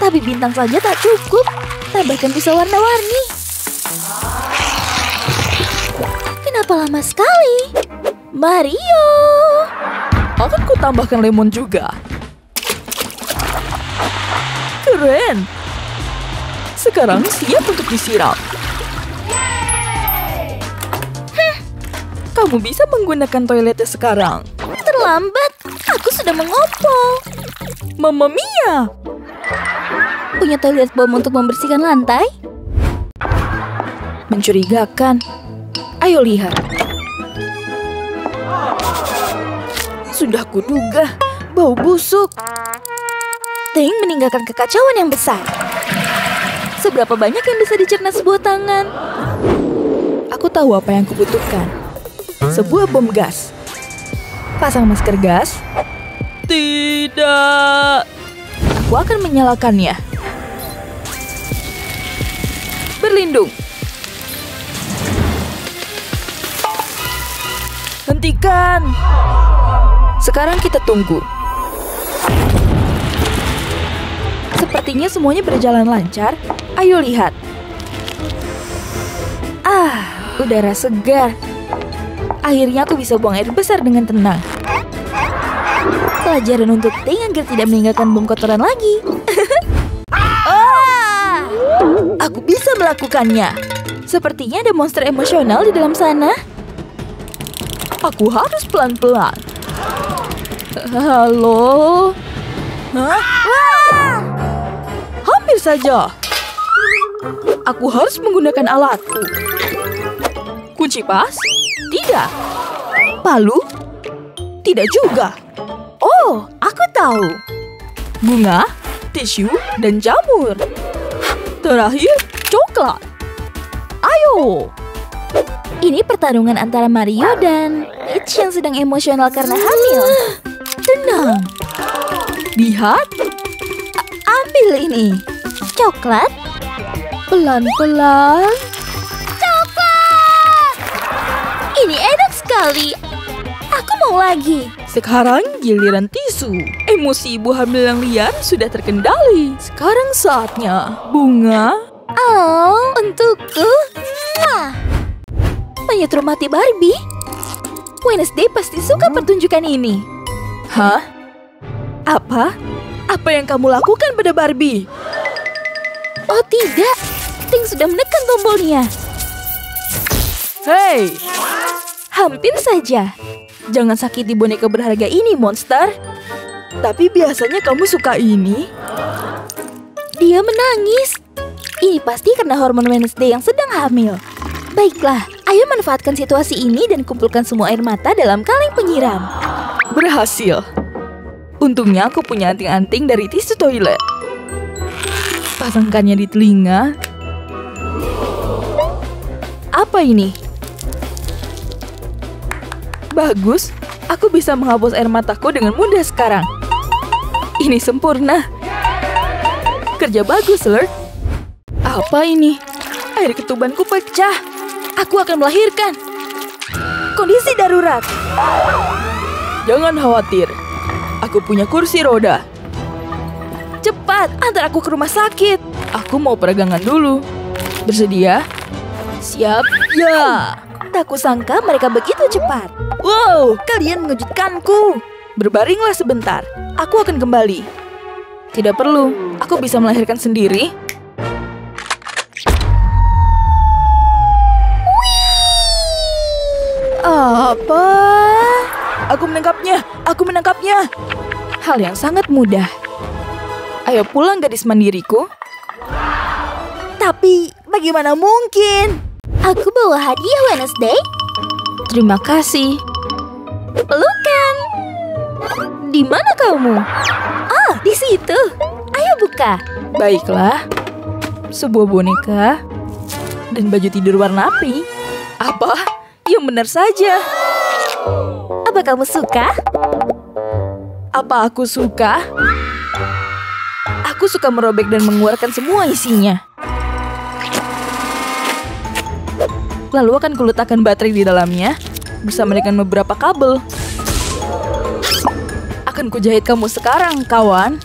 Tapi bintang saja tak cukup. Tambahkan bisa warna-warni. Kenapa lama sekali? Mario! Akan ku tambahkan lemon juga. Keren. Sekarang siap untuk disiram. Heh, Kamu bisa menggunakan toiletnya sekarang. Terlambat. Aku sudah mengompol. Mamma Mia! Punya toilet bom untuk membersihkan lantai? Mencurigakan. Ayo lihat. Sudah kuduga, bau busuk. Ting meninggalkan kekacauan yang besar. Seberapa banyak yang bisa dicerna sebuah tangan? Aku tahu apa yang kubutuhkan. Sebuah bom gas. Pasang masker gas. Tidak. Aku akan menyalakannya. Berlindung. Hentikan. Sekarang kita tunggu. Sepertinya semuanya berjalan lancar. Ayo lihat. Ah, udara segar. Akhirnya aku bisa buang air besar dengan tenang. Pelajaran untuk Ting agar tidak meninggalkan bom kotoran lagi. Ah! Aku bisa melakukannya. Sepertinya ada monster emosional di dalam sana. Aku harus pelan-pelan. Halo? Hah? Hampir saja. Aku harus menggunakan alatku. Kunci pas? Tidak. Palu? Tidak juga. Oh, aku tahu. Bunga, tisu, dan jamur. Terakhir, coklat. Ayo. Ini pertarungan antara Mario dan Peach yang sedang emosional karena hamil. Tenang. Lihat. A- ambil ini. Coklat? Pelan-pelan. Ini enak sekali. Aku mau lagi. Sekarang giliran tisu. Emosi ibu hamil yang liar sudah terkendali. Sekarang saatnya bunga. Oh, untukku. Mwah. Menyetrum mati Barbie. Wednesday pasti suka pertunjukan ini. Hah? Apa? Apa yang kamu lakukan pada Barbie? Oh tidak, Ting sudah menekan tombolnya. Hei, Hampir saja. Jangan sakiti boneka berharga ini, monster. tapi biasanya kamu suka ini? Dia menangis. Ini pasti karena hormon Wednesday yang sedang hamil. Baiklah, ayo manfaatkan situasi ini dan kumpulkan semua air mata dalam kaleng penyiram. Berhasil. Untungnya aku punya anting-anting dari tisu toilet. Pasangkannya di telinga. Apa ini? Bagus, aku bisa menghapus air mataku dengan mudah sekarang. Ini sempurna. Kerja bagus, Lurk. Apa ini? Air ketubanku pecah. Aku akan melahirkan. Kondisi darurat. Jangan khawatir. Aku punya kursi roda. Cepat, antar aku ke rumah sakit. Aku mau peregangan dulu. Bersedia? Siap? Ya. Tak kusangka mereka begitu cepat. Wow, kalian mengejutkanku. Berbaringlah sebentar. Aku akan kembali. Tidak perlu. Aku bisa melahirkan sendiri. Apa? Aku menangkapnya. Aku menangkapnya. Hal yang sangat mudah. Ayo pulang gadis mandiriku. Tapi bagaimana mungkin? Aku bawa hadiah Wednesday. Terima kasih. Pelukan. Di mana kamu? Ah, di situ. Ayo buka. Baiklah. Sebuah boneka dan baju tidur warna pink. Apa? Yang benar saja. Apa kamu suka? Apa aku suka? Aku suka merobek dan mengeluarkan semua isinya. Lalu akan kuletakkan baterai di dalamnya bersama dengan beberapa kabel. Akan kujahit kamu sekarang, kawan.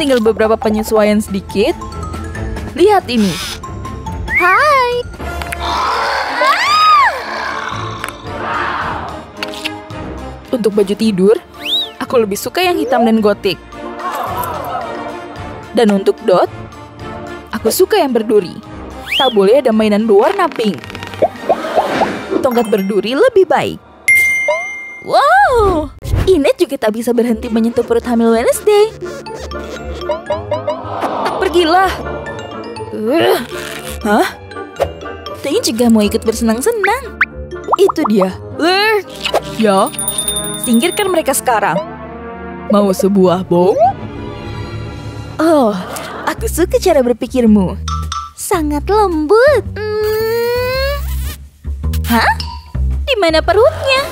Tinggal beberapa penyesuaian sedikit. Lihat ini. Untuk baju tidur, aku lebih suka yang hitam dan gotik. Dan untuk dot, aku suka yang berduri. Tak boleh ada mainan berwarna pink. Tongkat berduri lebih baik. Wow, Inet juga tak bisa berhenti menyentuh perut hamil Wednesday. Pergilah. Uh, Hah? Ting juga mau ikut bersenang-senang. Itu dia. Lur. Ya. Singkirkan mereka sekarang. Mau sebuah bom? Oh, aku suka cara berpikirmu. Sangat lembut. Hmm. Hah? Di mana perutnya?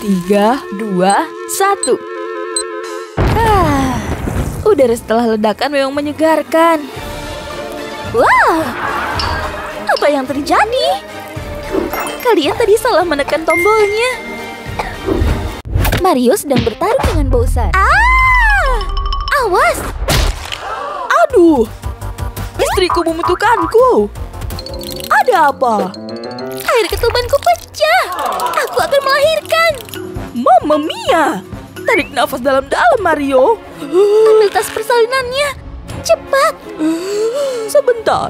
Tiga, dua, satu. Ah, udara setelah ledakan memang menyegarkan. Wah, apa yang terjadi? Kalian tadi salah menekan tombolnya. Mario sedang bertarung dengan Bowser. Ah! Awas. Aduh, istriku membutuhkanku. Ada apa? Air ketubanku pecah. Aku akan melahirkan. Mamma mia! Tarik nafas dalam-dalam, Mario. Ambil tas persalinannya. Cepat. Sebentar.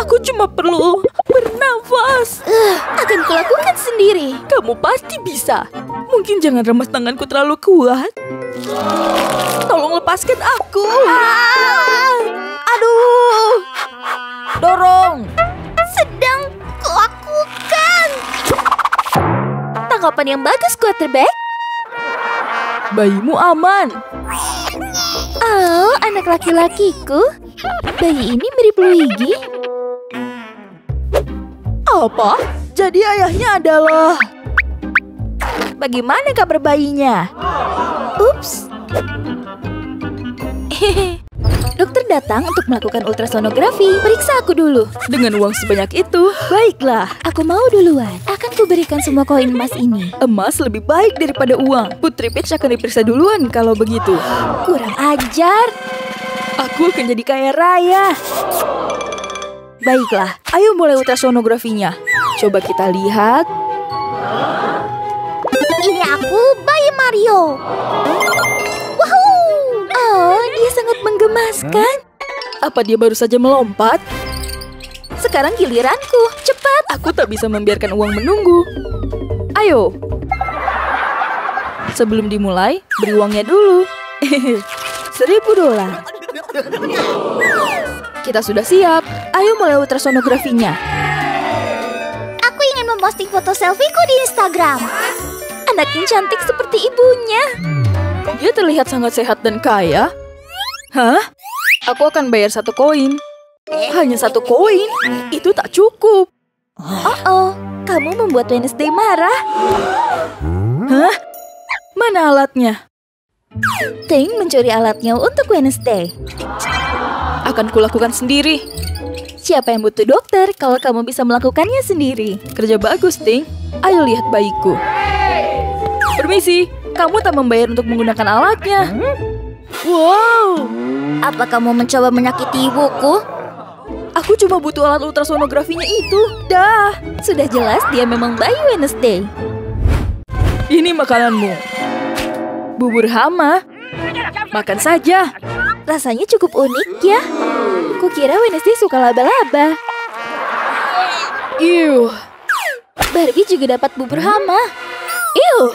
Aku cuma perlu bernafas. Uh, akan kulakukan sendiri. Kamu pasti bisa. Mungkin jangan remas tanganku terlalu kuat. Tolong lepaskan aku. Ah, aduh. Dorong. Sedang kulakukan. Tangkapan yang bagus, quarterback. Bayimu aman. Oh, anak laki-lakiku. Bayi ini mirip Luigi. Apa? Jadi ayahnya adalah... Bagaimana kabar bayinya? Ups. Dokter datang untuk melakukan ultrasonografi. Periksa aku dulu. Dengan uang sebanyak itu, Baiklah, aku mau duluan. Akan kuberikan semua koin emas ini. emas lebih baik daripada uang. Putri Peach akan diperiksa duluan kalau begitu. Kurang ajar. Aku akan jadi kaya raya. Baiklah, ayo mulai ultrasonografinya. Coba kita lihat. Ini aku, bayi Mario. Wahoo! Oh, dia sangat menggemaskan. Apa dia baru saja melompat? Sekarang giliranku. Cepat. cepat. Aku tak bisa membiarkan uang menunggu. Ayo. Sebelum dimulai, beri uangnya dulu. Seribu dolar. Kita sudah siap. Ayo mulai ultrasonografinya. Aku ingin memposting foto selfieku di Instagram. Anak yang cantik seperti ibunya. Dia terlihat sangat sehat dan kaya. Hah? Aku akan bayar satu koin. Hanya satu koin? Itu tak cukup. Oh, oh, kamu membuat Wednesday marah. Hah? Mana alatnya? Ting mencuri alatnya untuk Wednesday. Akan kulakukan sendiri. Siapa yang butuh dokter kalau kamu bisa melakukannya sendiri? Kerja bagus, Ting. Ayo lihat bayiku. Permisi, kamu tak membayar untuk menggunakan alatnya. Wow, Apa kamu mencoba menyakiti ibuku? aku cuma butuh alat ultrasonografinya itu. Dah, Sudah jelas dia memang bayi Wednesday. ini makananmu. Bubur hama. Makan saja. Rasanya cukup unik ya. Kukira Wednesday suka laba-laba. Iuh, Barbie juga dapat bubur hama. Iu,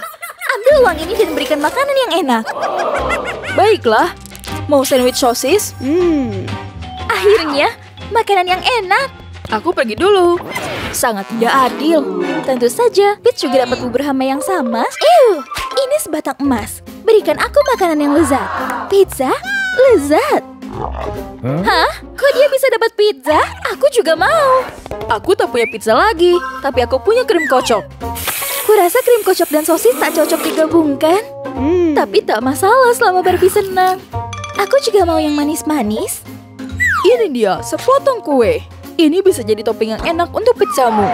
ambil uang ini dan berikan makanan yang enak. baiklah. Mau sandwich sosis? Akhirnya, makanan yang enak. Aku pergi dulu. Sangat tidak adil. Tentu saja, Peach juga dapat bubur hama yang sama. Iu, ini sebatang emas. Berikan aku makanan yang lezat. Pizza? Lezat. Hah? Kok dia bisa dapat pizza? Aku juga mau. Aku tak punya pizza lagi, tapi aku punya krim kocok. Kurasa krim kocok dan sosis tak cocok digabungkan. Tapi tak masalah selama Barbie senang. Aku juga mau yang manis-manis. Ini dia, sepotong kue. Ini bisa jadi topping yang enak untuk pizzamu.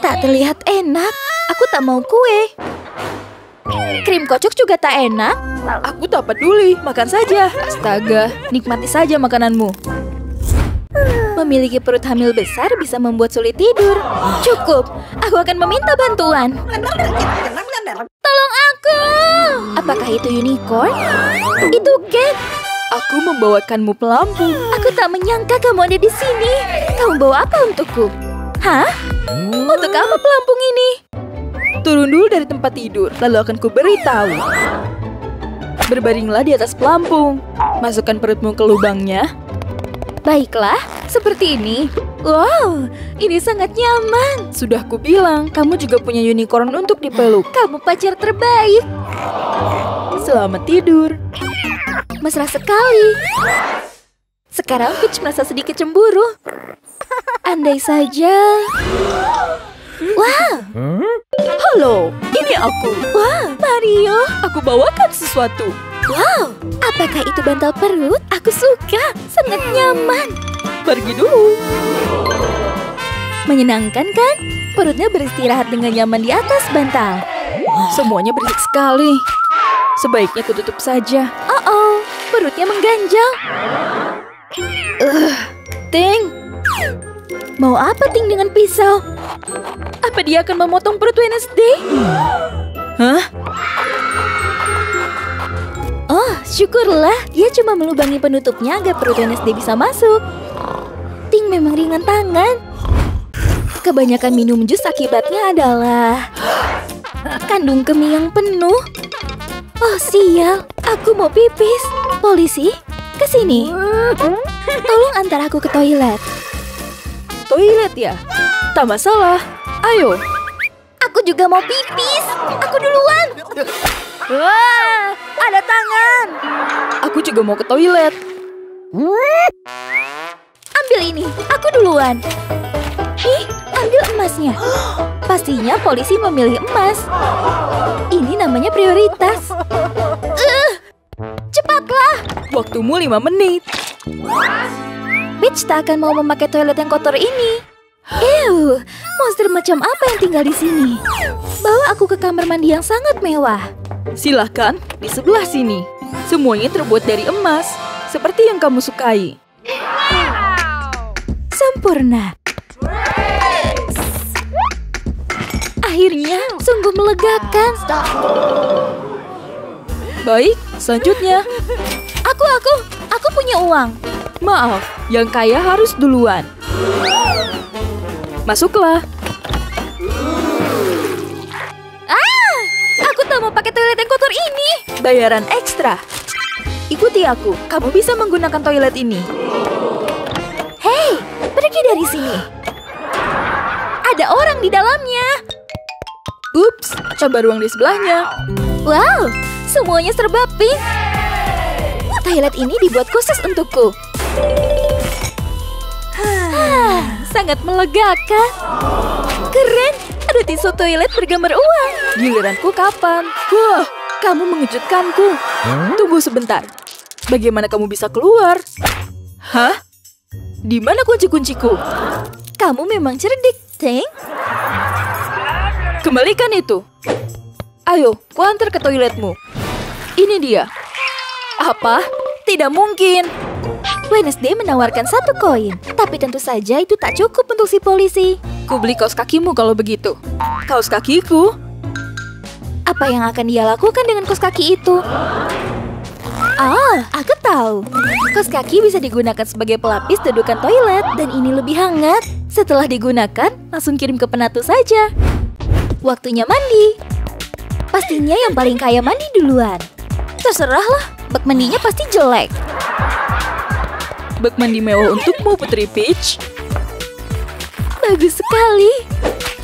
Tak terlihat enak. Aku tak mau kue. Krim kocok juga tak enak. Aku tak peduli, makan saja. Astaga, nikmati saja makananmu. Memiliki perut hamil besar bisa membuat sulit tidur. Cukup, aku akan meminta bantuan. Tolong aku! Apakah itu unicorn? Itu Ken. Aku membawakanmu pelampung. Aku tak menyangka kamu ada di sini. Kamu bawa apa untukku? Hah? Untuk apa pelampung ini? Turun dulu dari tempat tidur, lalu akan kuberitahu. Berbaringlah di atas pelampung. Masukkan perutmu ke lubangnya. Baiklah, seperti ini. Wow, ini sangat nyaman. Sudah kubilang, kamu juga punya unicorn untuk dipeluk. Kamu pacar terbaik. Selamat tidur. Mesra sekali. Sekarang Peach merasa sedikit cemburu. Andai saja. Wah, Halo, ini aku. wah, Mario. Aku bawakan sesuatu. Wow, apakah itu bantal perut? Aku suka, sangat nyaman. Pergi dulu. Menyenangkan kan? Perutnya beristirahat dengan nyaman di atas bantal. Semuanya berisik sekali. Sebaiknya kututup saja. Oh oh, perutnya mengganjal. Ting, Mau apa Ting dengan pisau? apa dia akan memotong perut Wednesday? Hah? Oh, syukurlah. Dia cuma melubangi penutupnya agar perut Wednesday bisa masuk. Ting memang ringan tangan. Kebanyakan minum jus akibatnya adalah kandung kemih yang penuh. Oh sial, aku mau pipis. Polisi, ke sini. Tolong antar aku ke toilet. Toilet ya? Tak masalah. Ayo. Aku juga mau pipis. Aku duluan. Wah, ada tangan. Aku juga mau ke toilet. Ambil ini, aku duluan. Ih, ambil emasnya. Pastinya polisi memilih emas. Ini namanya prioritas. Eh, cepatlah. Waktumu lima menit. Mitch tak akan mau memakai toilet yang kotor ini. Ew, monster macam apa yang tinggal di sini? Bawa aku ke kamar mandi yang sangat mewah. Silahkan, di sebelah sini. Semuanya terbuat dari emas, seperti yang kamu sukai. Sempurna. Akhirnya, sungguh melegakan. Baik, selanjutnya. Aku, aku, aku punya uang. Maaf, yang kaya harus duluan. Masuklah. Ah, aku tak mau pakai toilet yang kotor ini. Bayaran ekstra. Ikuti aku. Kamu bisa menggunakan toilet ini. Hei, pergi dari sini. Ada orang di dalamnya. Ups, coba ruang di sebelahnya. Wow, semuanya serba pink. Toilet ini dibuat khusus untukku. Ah, sangat melegakan. Keren, ada tisu toilet bergambar uang. Giliranku kapan? Wah, kamu mengejutkanku. Tunggu sebentar. Bagaimana kamu bisa keluar? Hah? Di mana kunci-kunciku? Kamu memang cerdik, Ting. Kembalikan itu. Ayo, kuantar ke toiletmu. Ini dia. Apa? Tidak mungkin. Wednesday menawarkan satu koin, tapi tentu saja itu tak cukup untuk si polisi. Ku beli kaos kakimu kalau begitu. Kaos kakiku? Apa yang akan dia lakukan dengan kos kaki itu? Ah, aku tahu. Kos kaki bisa digunakan sebagai pelapis dudukan toilet dan ini lebih hangat. Setelah digunakan, langsung kirim ke penatu saja. Waktunya mandi. Pastinya yang paling kaya mandi duluan. Terserahlah, bak mandinya pasti jelek. Bak mandi mewah untukmu, Putri Peach. Bagus sekali.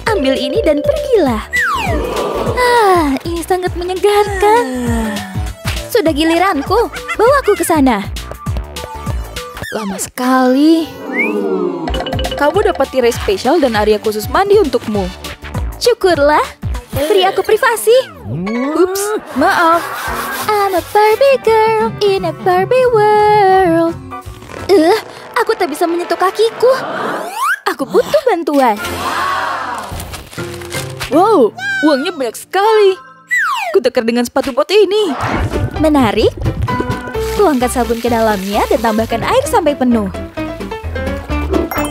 Ambil ini dan pergilah. Ah, ini sangat menyegarkan. Sudah giliranku. Bawa aku ke sana. Lama sekali. Kamu dapat tirai spesial dan area khusus mandi untukmu. Syukurlah. Beri aku privasi. Ups, maaf. I'm a Barbie girl in a Barbie world. Eh, aku tak bisa menyentuh kakiku. Aku butuh bantuan. Wow, uangnya banyak sekali. Kutukar dengan sepatu bot ini. Menarik. Tuangkan sabun ke dalamnya dan tambahkan air sampai penuh.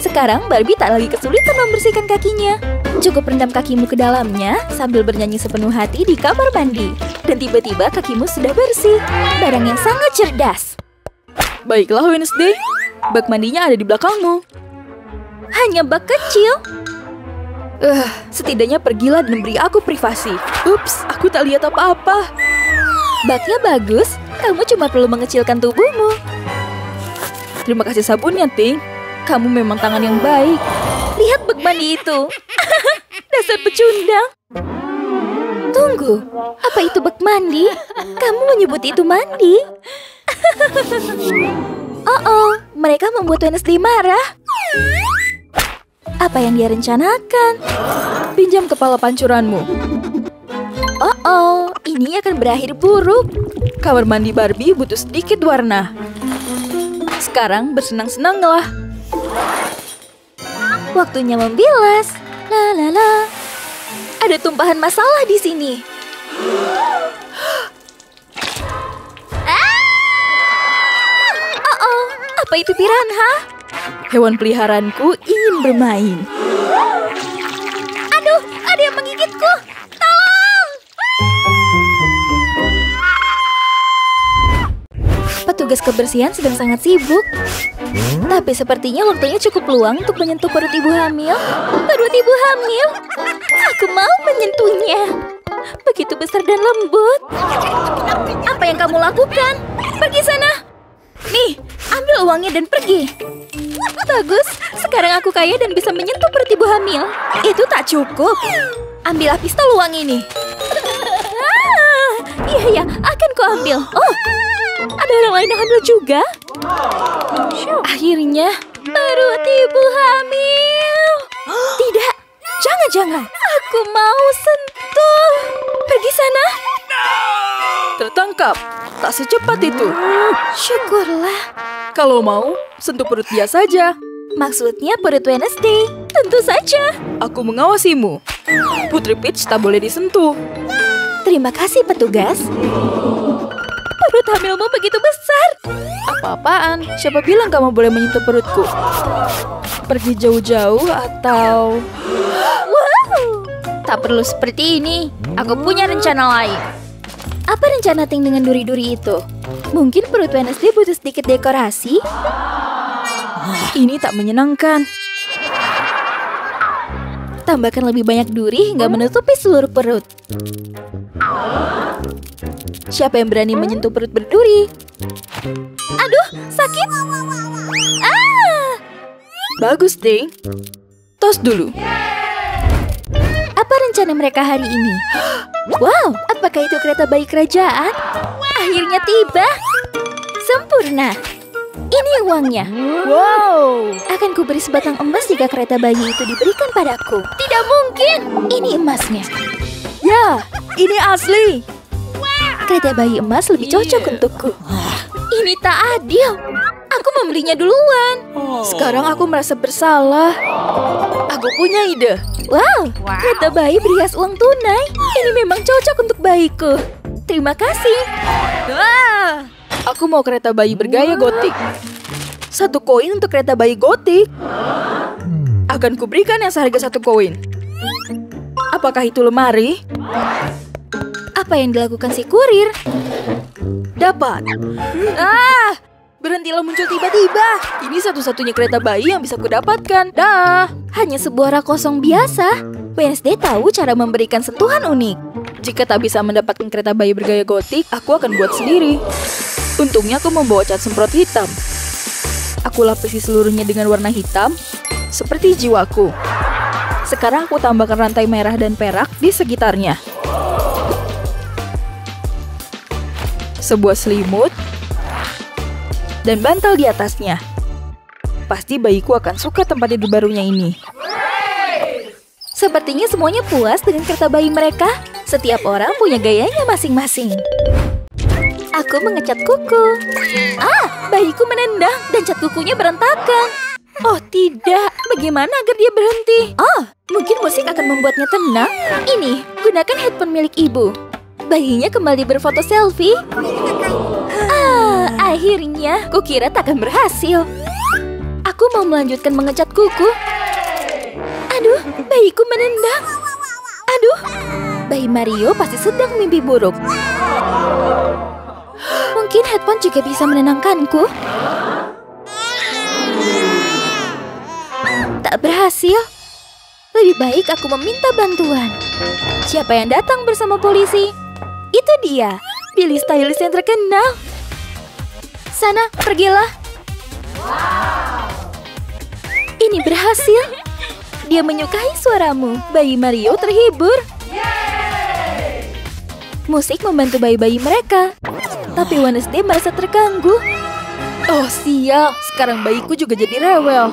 Sekarang Barbie tak lagi kesulitan membersihkan kakinya. Cukup rendam kakimu ke dalamnya sambil bernyanyi sepenuh hati di kamar mandi. Dan tiba-tiba kakimu sudah bersih. Barang yang sangat cerdas. Baiklah, Wednesday. Bak mandinya ada di belakangmu. Hanya bak kecil. Eh, setidaknya pergilah dan beri aku privasi. Ups, aku tak lihat apa-apa. Baknya bagus, kamu cuma perlu mengecilkan tubuhmu. Terima kasih sabunnya, Ting. Kamu memang tangan yang baik. Lihat bak mandi itu. Dasar pecundang. Tunggu, apa itu bak mandi? Kamu menyebut itu mandi? oh oh, mereka membuat Wednesday marah. Apa yang dia rencanakan? Pinjam kepala pancuranmu. Oh oh, ini akan berakhir buruk. Kamar mandi Barbie butuh sedikit warna. Sekarang bersenang-senanglah. Waktunya membilas. La la la. Ada tumpahan masalah di sini. Oh oh, apa itu piranha? Hewan peliharaanku ingin bermain. Aduh, ada yang menggigitku. Tolong! Petugas kebersihan sedang sangat sibuk. Tapi sepertinya waktunya cukup luang untuk menyentuh perut ibu hamil. Perut ibu hamil? Aku mau menyentuhnya. Begitu besar dan lembut. Apa yang kamu lakukan? Pergi sana. Nih, ambil uangnya dan pergi. Bagus, sekarang aku kaya dan bisa menyentuh perut ibu hamil. Itu tak cukup. Ambillah pistol uang ini. Ah, Iya ya, akan ku ambil. Oh, ada orang lain yang ambil juga. Akhirnya, perut ibu hamil. Tidak, jangan-jangan. Aku mau sentuh. Pergi sana. Tertangkap. Tak secepat itu. Syukurlah. Kalau mau, sentuh perut dia saja. Maksudnya perut Wednesday. Tentu saja. Aku mengawasimu. Putri Peach tak boleh disentuh. Terima kasih petugas. Perut hamilmu begitu besar. Apa-apaan? Siapa bilang kamu boleh menyentuh perutku? Pergi jauh-jauh atau... Wow. Tak perlu seperti ini. Aku punya rencana lain. Apa rencana Ting dengan duri-duri itu? Mungkin perut Wednesday butuh sedikit dekorasi? Ini tak menyenangkan. Tambahkan lebih banyak duri hingga menutupi seluruh perut. Siapa yang berani menyentuh perut berduri? Aduh, sakit! Ah! Bagus, Ting. Tos dulu. Apa rencana mereka hari ini? Wow, apakah itu kereta bayi kerajaan? Akhirnya tiba. Sempurna. Ini uangnya. Wow. Akan kuberi sebatang emas jika kereta bayi itu diberikan padaku. Tidak mungkin. Ini emasnya. Ya, ini asli. Kereta bayi emas lebih cocok untukku. Ini tak adil. Aku membelinya duluan. Sekarang aku merasa bersalah. Aku punya ide. Wow, kereta bayi berias uang tunai. Ini memang cocok untuk bayiku. Terima kasih. Ah, aku mau kereta bayi bergaya gotik. Satu koin untuk kereta bayi gotik. Akan kuberikan yang seharga satu koin. Apakah itu lemari? Apa yang dilakukan si kurir? Dapat. Ah, berhentilah muncul tiba-tiba. Ini satu-satunya kereta bayi yang bisa kudapatkan. Dah. Hanya sebuah rak kosong biasa. Wednesday tahu cara memberikan sentuhan unik. Jika tak bisa mendapatkan kereta bayi bergaya gotik, aku akan buat sendiri. Untungnya aku membawa cat semprot hitam. Aku lapisi seluruhnya dengan warna hitam, seperti jiwaku. Sekarang aku tambahkan rantai merah dan perak di sekitarnya. Sebuah selimut dan bantal di atasnya. Pasti bayiku akan suka tempat tidur barunya ini. Sepertinya semuanya puas dengan kereta bayi mereka. Setiap orang punya gayanya masing-masing. Aku mengecat kuku. Ah, bayiku menendang dan cat kukunya berantakan. Oh tidak, bagaimana agar dia berhenti? Oh, mungkin musik akan membuatnya tenang. Ini, gunakan headphone milik ibu. Bayinya kembali berfoto selfie. Ah, akhirnya, kukira tak akan berhasil. Aku mau melanjutkan mengecat kuku. Aduh, bayiku menendang. Aduh, bayi Mario pasti sedang mimpi buruk. Mungkin headphone juga bisa menenangkanku. Tak berhasil. Lebih baik aku meminta bantuan. Siapa yang datang bersama polisi? Itu dia, Billy Stylist yang terkenal. Sana, pergilah. Ini berhasil. Dia menyukai suaramu. Bayi Mario terhibur. Musik membantu bayi-bayi mereka. Tapi Wednesday merasa terganggu. Oh sial, sekarang bayiku juga jadi rewel.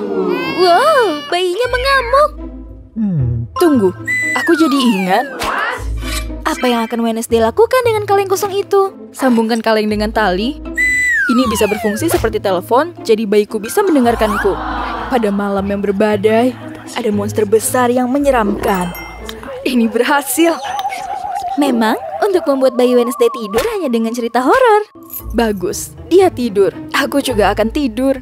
Wow, bayinya mengamuk. Tunggu, aku jadi ingat. Apa yang akan Wednesday lakukan dengan kaleng kosong itu? Sambungkan kaleng dengan tali. Ini bisa berfungsi seperti telepon, jadi bayiku bisa mendengarkanku. Pada malam yang berbadai, ada monster besar yang menyeramkan. Ini berhasil. Memang, untuk membuat bayi Wednesday tidur hanya dengan cerita horor. Bagus, dia tidur. Aku juga akan tidur.